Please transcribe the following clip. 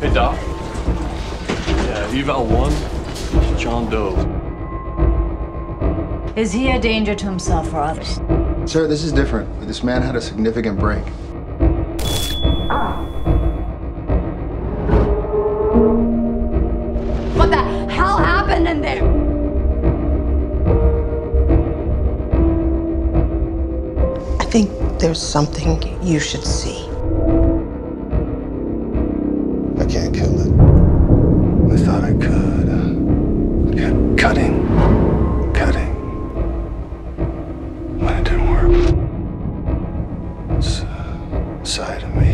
Hey, Doc. Yeah, eval one, John Doe. Is he a danger to himself or others? Sir, this is different. This man had a significant break. What the hell happened in there? I think there's something you should see. inside of me.